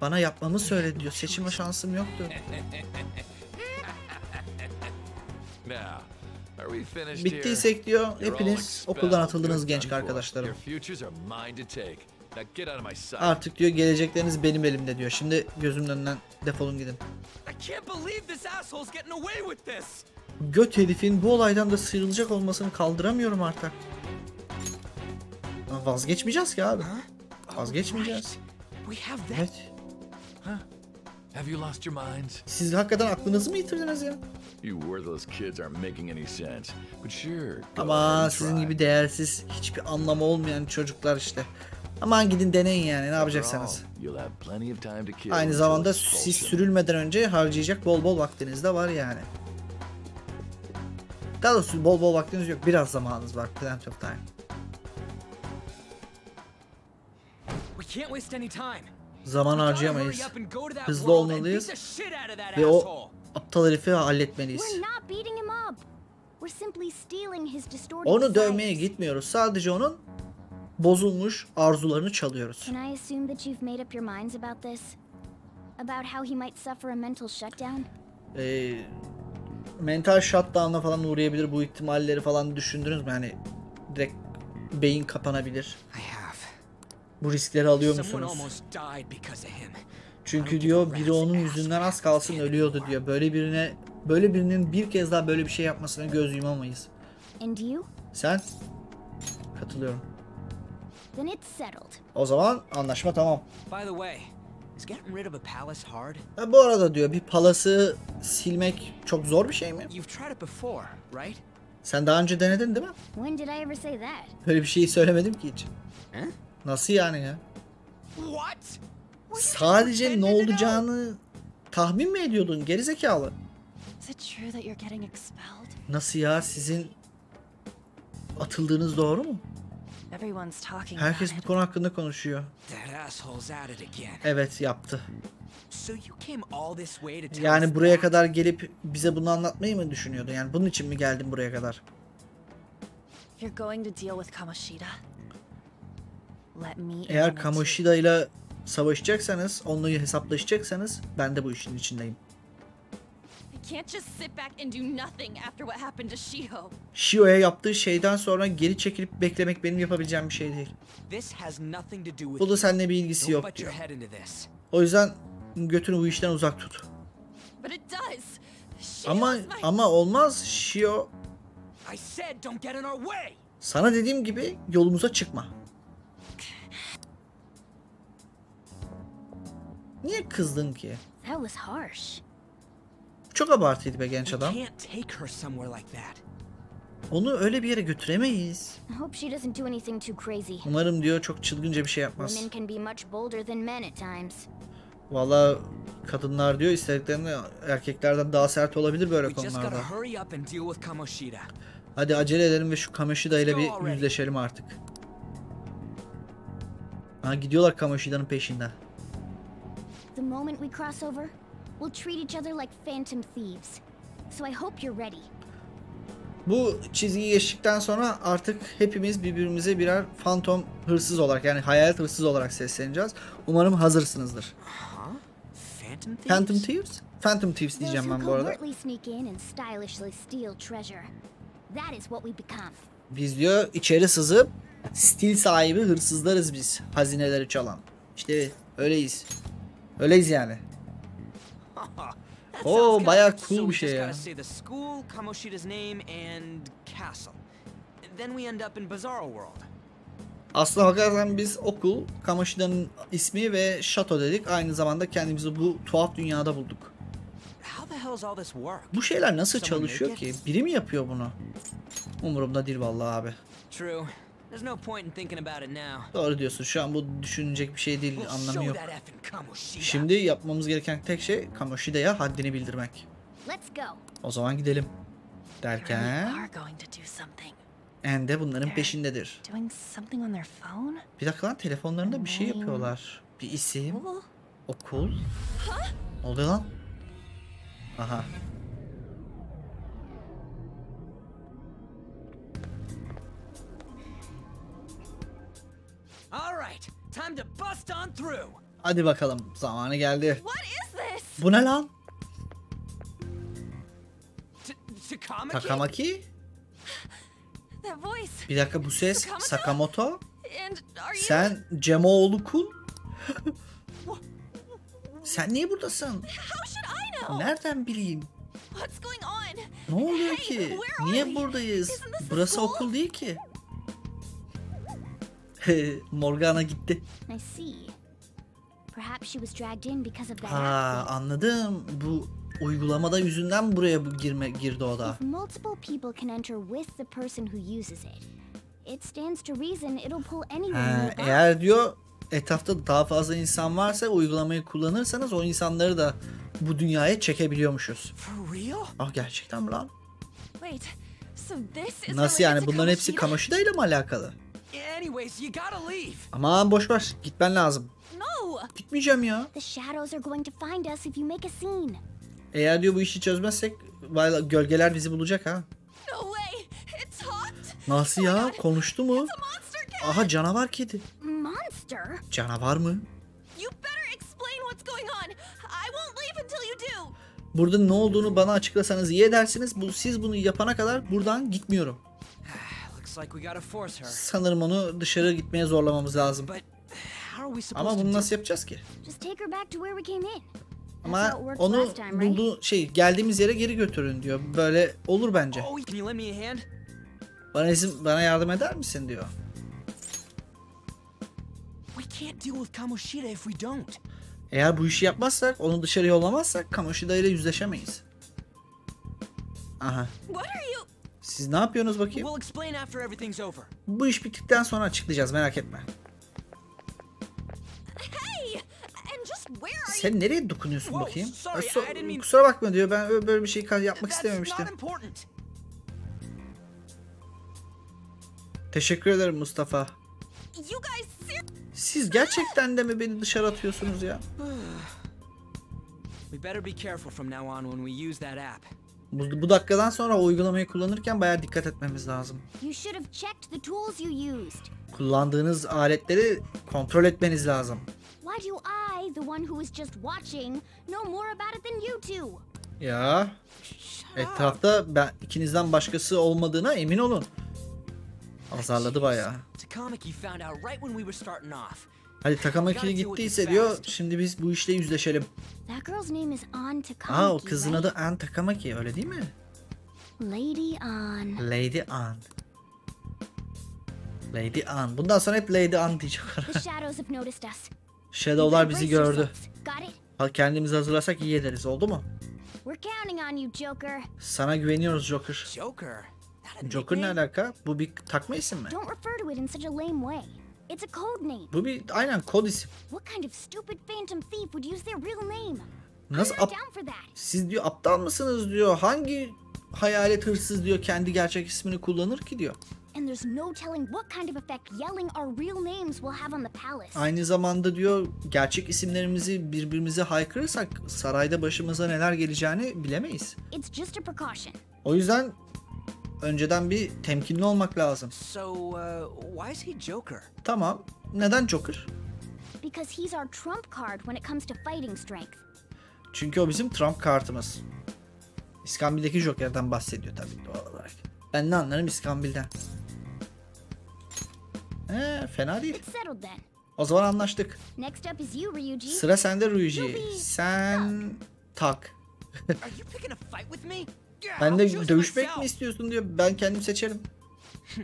Bana yapmamı söyledi diyor. Seçime şansım yoktu. (laughs) Bittiysek diyor hepiniz okuldan atıldınız genç arkadaşlarım. Artık diyor gelecekleriniz benim elimde diyor. Şimdi gözümün önünden defolun gidin. Göt herifin bu olaydan da sıyrılacak olmasını kaldıramıyorum artık. Vazgeçmeyeceğiz ki abi. Vazgeçmeyeceğiz. Evet. Have you lost your minds? Siz hakikaten aklınızı mı yitirdiniz ya? You worthless kids aren't making any sense. But sure, go ahead Ama sizin gibi değersiz, hiçbir anlamı olmayan çocuklar işte. Aman gidin deneyin yani ne kill Aynı zamanda siz sürülmeden önce harcayacak bol bol vaktiniz de var yani. Daha doğrusu bol bol vaktiniz yok. Biraz zamanınız var. Plenty of time. We can't waste any time. Zaman harcayamayız. Hızlı olmalıyız. Ve o aptal herifi halletmeliyiz. Onu dövmeye gitmiyoruz. Sadece onun bozulmuş arzularını çalıyoruz. Ee, mental shutdown'a falan uğrayabilir bu ihtimalleri falan düşündünüz mü? Hani direkt beyin kapanabilir. Bu riskleri alıyor musunuz? Çünkü diyor biri onun yüzünden az kalsın ölüyordu diyor. Böyle birine böyle birinin bir kez daha böyle bir şey yapmasına göz yumamayız. Sen? Katılıyorum. O zaman anlaşma tamam. Ha, bu arada diyor bir palası silmek çok zor bir şey mi? Sen daha önce denedin değil mi? Böyle bir şeyi söylemedim ki hiç. He? Nasıl yani ya? Sadece ne olacağını tahmin mi ediyordun gerizekalı? Nasıl ya sizin atıldığınız doğru mu? Herkes bu konu hakkında konuşuyor. Evet yaptı. Yani buraya kadar gelip bize bunu anlatmayı mı düşünüyordun? Yani bunun için mi geldin buraya kadar? Eğer. Kamoshida ile savaşacaksanız, onunla hesaplaşacaksanız ben de bu işin içindeyim. Shio'ya yaptığı şeyden sonra geri çekilip beklemek benim yapabileceğim bir şey değil. Bu da seninle bir ilgisi yok diyor. O yüzden götünü bu işten uzak tut. Ama ama olmaz Shio. Sana dediğim gibi yolumuza çıkma. Niye kızdın ki? That was harsh. Çok abartıydı be genç adam. Onu öyle bir yere götüremeyiz. Umarım diyor çok çılgınca bir şey yapmaz. Valla kadınlar diyor istediklerinde erkeklerden daha sert olabilir böyle konularda. Hadi acele edelim ve şu Kamoshida ile bir yüzleşelim artık. Ha gidiyorlar Kamoshida'nın peşinden. The moment we cross over, we'll treat each other like phantom thieves. So I hope you're ready. Bu çizgiyi geçtikten sonra artık hepimiz birbirimize birer fantom hırsız olarak yani hayalet hırsız olarak sesleneceğiz. Umarım hazırsınızdır. Phantom thieves? Phantom Thieves? Phantom Thieves diyeceğim ben bu arada. covertly sneak in and stylishly steal treasure. That is what we become. Biz diyor içeri sızıp stil sahibi hırsızlarız biz. Hazineleri çalan. İşte öyleyiz. Öyleyiz yani. Oo, bayağı cool bir şey ya. Aslına bakarsan biz okul, Kamoshida'nın ismi ve şato dedik. Aynı zamanda kendimizi bu tuhaf dünyada bulduk. Bu şeyler nasıl çalışıyor ki? Biri mi yapıyor bunu? Umurumda değil vallahi abi. True. There's no point in thinking about it now. Doğru diyorsun. Şu an bu düşünecek bir şey değil. Anlamı yok. Şimdi yapmamız gereken tek şey Kamoshida'ya haddini bildirmek. Let's go. O zaman gidelim. Derken are going to do something. En de bunların peşindedir. Doing something on their phone? Bir dakika lan telefonlarında bir şey yapıyorlar. Bir isim, okul. Ne oluyor lan? Aha. Time to bust on through. Hadi bakalım. Zamanı geldi. What is this? Bu ne lan? Takamaki? Takamaki? That voice. Bir dakika bu ses Sakamoto? Sen Cemoğlu Kul. Sen niye buradasın? How should I know? Nereden bileyim? What's going on? Ne oluyor ki? Niye buradayız? Isn't this the Burası school? okul değil ki. (laughs) Morgana gitti. I see. Perhaps she was dragged in because of that Ha anladım. Bu uygulamada yüzünden buraya bu girme girdi o da. If multiple people can enter with the person who uses it, it stands to reason it'll pull anyone Ha, eğer diyor etrafta daha fazla insan varsa uygulamayı kullanırsanız o insanları da bu dünyaya çekebiliyormuşuz. Ah gerçekten mi lan? Wait. So this is Nasıl yani bunların hepsi? Kamoshida ile mi alakalı? Anyways, you gotta leave. Aman boş ver gitmen lazım. No. Gitmeyeceğim ya. The shadows are going to find us if you make a scene. Eğer diyor bu işi çözmezsek gölgeler bizi bulacak ha. No way. It talked. Nasıl ya? Konuştu mu? Aha canavar kedi. Monster? Canavar mı? You better explain what's going on. I won't leave until you do. Burada ne olduğunu bana açıklasanız iyi edersiniz. Bu, siz bunu yapana kadar buradan gitmiyorum. Sanırım onu dışarı gitmeye zorlamamız lazım. Ama bunu nasıl yapacağız ki? Ama onu bulduğu şey geldiğimiz yere geri götürün diyor. Böyle olur bence. Oh? Bana izin bana yardım eder misin diyor. Eğer bu işi yapmazsak, onu dışarı yollamazsak Kamoshida ile yüzleşemeyiz. Aha. What are you? Siz ne yapıyorsunuz bakayım? Bu iş bittikten sonra açıklayacağız merak etme. Sen nereye dokunuyorsun bakayım? so- Kusura bakma diyor. Ben böyle bir şey yapmak istememiştim. Teşekkür ederim Mustafa. Siz gerçekten de mi beni dışarı atıyorsunuz ya? (sighs) We better be careful from now on when we use that app. Bu, bu dakikadan sonra o uygulamayı kullanırken bayağı dikkat etmemiz lazım. Kullandığınız aletleri kontrol etmeniz lazım. Ya etrafta ben ikinizden başkası olmadığına emin olun. Azarladı bayağı. Takamaki found out right when we were starting off. Hadi Takamaki gittiyse diyor şimdi biz bu işle yüzleşelim. An Aa o kızın adı Anne Takamaki öyle değil mi? Lady An. Lady Anne. Lady Anne. Bundan sonra hep Lady Anne diyecek. The shadows have noticed us. Shadow'lar bizi gördü. yourselves. Got it? Ha, Kendimizi hazırlasak iyi ederiz oldu mu? We're counting on you, Joker. Sana güveniyoruz Joker. Joker. Ne alaka? Bu bir takma isim mi? It's a code name. Bu bir aynen kod isim. What kind of stupid phantom thief would use their real name? Nasıl ap-. Siz diyor aptal mısınız diyor. Hangi hayalet hırsız diyor kendi gerçek ismini kullanır ki diyor. And there's no telling what kind of effect yelling our real names will have on the palace. Aynı zamanda diyor gerçek isimlerimizi birbirimize haykırırsak sarayda başımıza neler geleceğini bilemeyiz. It's just a precaution. O yüzden önceden bir temkinli olmak lazım. So, uh, why is he Joker? Tamam. Neden Joker? Because he's our trump card when it comes to fighting strength. Çünkü o bizim Trump kartımız. İskambil'deki Joker'den bahsediyor tabii doğal olarak. Ben ne anlarım İskambil'den. He, fena değil. It's settled then. O zaman anlaştık. Next up is you, Ryuji. Sıra sende Ruiji. Yubi, Sen tak. Ben de dövüşmek mi istiyorsun diyor. Ben kendim seçerim. (laughs)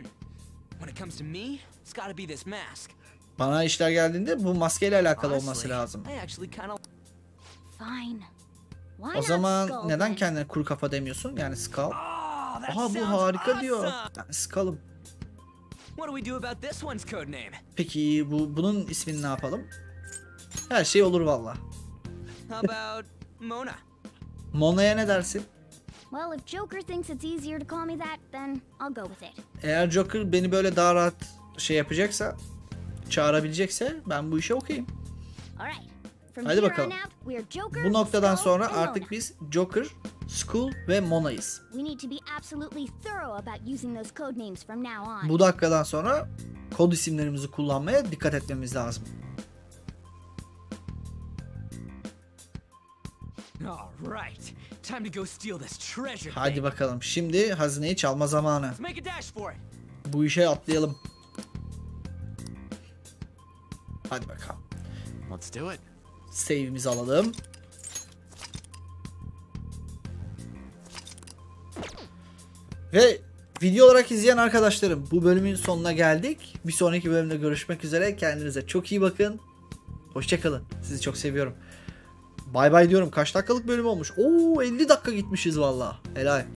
Bana işler geldiğinde bu maskeyle alakalı olması lazım. O zaman neden kendine kuru kafa demiyorsun? Yani Skull. That Aha bu harika diyor. Ben Skull'ım. What do we do about this one's code name? Peki bu bunun ismini ne yapalım? Her şey olur valla. (laughs) Mona'ya ne dersin? Well, if Joker thinks it's easier to call me that, then I'll go with it. Eğer Joker beni böyle daha rahat şey yapacaksa, çağırabilecekse ben bu işe okeyim. Alright. From Hadi bakalım. Bu noktadan Skull, sonra artık biz Joker, Skull ve Mona'yız. We need to be absolutely thorough about using those code names from now on. Bu dakikadan sonra kod isimlerimizi kullanmaya dikkat etmemiz lazım. All right, time to go steal this treasure Hadi bakalım. Şimdi hazineyi çalma zamanı. Let's make a dash for it. Bu işe atlayalım. Hadi bakalım. Let's do it. Save'imizi alalım. Ve video olarak izleyen arkadaşlarım bu bölümün sonuna geldik. Bir sonraki bölümde görüşmek üzere. Kendinize çok iyi bakın. Hoşçakalın. Sizi çok seviyorum. Bay bay diyorum. Kaç dakikalık bölüm olmuş? Oo 50 dakika gitmişiz valla. Helal.